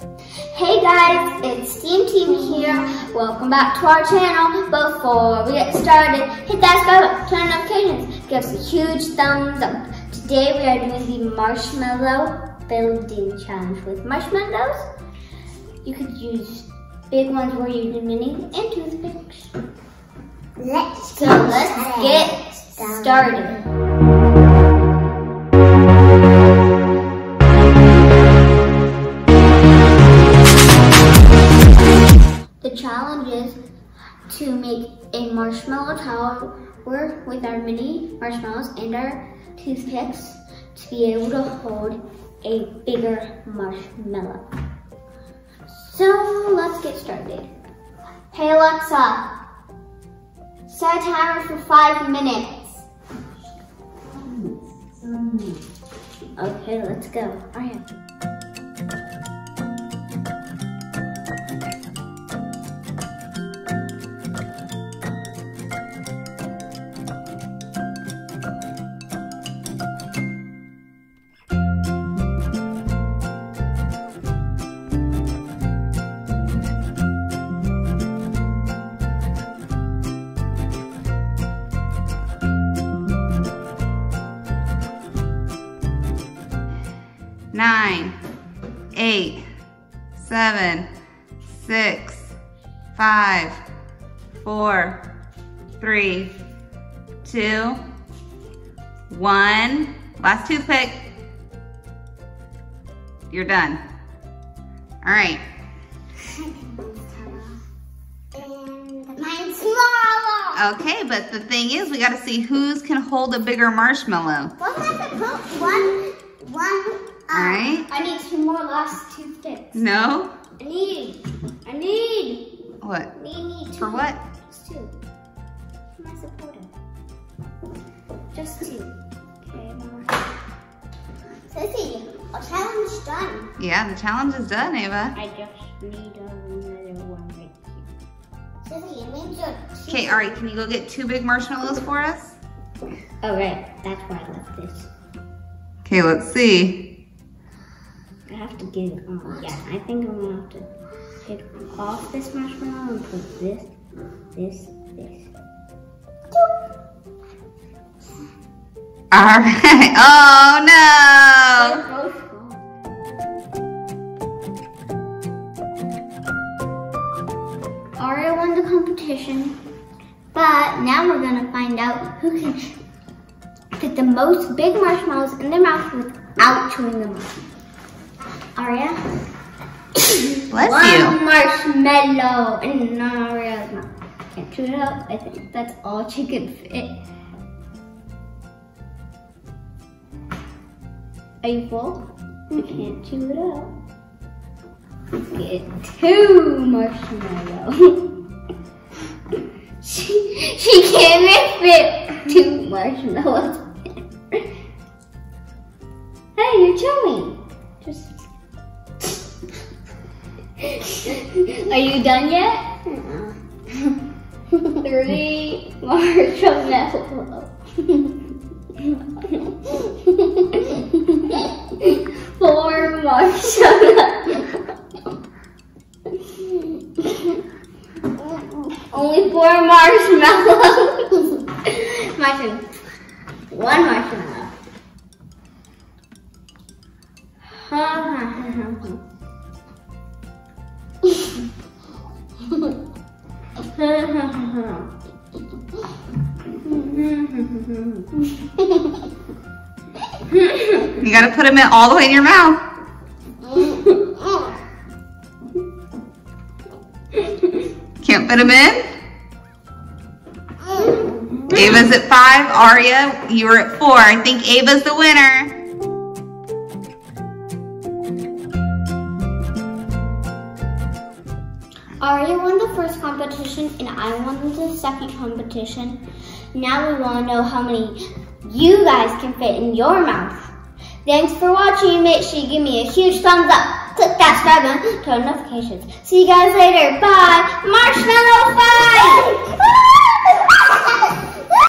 Hey guys, it's Steam TV here. Welcome back to our channel. Before we get started, hit that subscribe button, turn on notifications, give us a huge thumbs up. Today we are doing the marshmallow building challenge with marshmallows. You could use big ones or use mini and toothpicks. Let's So let's get started. Tower with our mini marshmallows and our toothpicks to be able to hold a bigger marshmallow. So let's get started. Hey Alexa, set a timer for five minutes. Mm. Okay, let's go. All right. Nine, eight, seven, six, five, four, three, two, one. Last toothpick. You're done. All right. Mine's smaller. Okay, but the thing is, we got to see who's can hold a bigger marshmallow. What if I put one, one, All um, right. I need two more last toothpicks. No. I need. I need. What? Need, need two. For what? Just two. For my supporter. Just two. Okay, one more. Sissy, our challenge is done. Yeah, the challenge is done, Ava. I just need another one right here. Sissy, it means you're Okay, Ari, can you go get two big marshmallows for us? Oh, right. That's why I left this. Okay, let's see. To get it on. Yeah, I think I'm gonna have to take off this marshmallow and put this, this, this. All right. Oh no. Aria won the competition, but now we're gonna find out who can get the most big marshmallows in their mouth without chewing them up. Aria, Bless one you. marshmallow Aria's mouth. Can't chew it up. I think that's all she can fit. Are you full? You can't chew it up. Get two marshmallows. she, she can't fit two marshmallows. hey, you're chewing. Are you done yet? Three marshmallows. Four marshmallows. Only four marshmallows. My turn. One marshmallow. You gotta put them in all the way in your mouth. Can't fit them in? Ava's at five. Aria, you were at four. I think Ava's the winner. Aria won the first competition and I won the second competition. Now we want to know how many you guys can fit in your mouth. Thanks for watching. Make sure you give me a huge thumbs up. Click that subscribe button, turn on notifications. See you guys later. Bye. Marshmallow fight!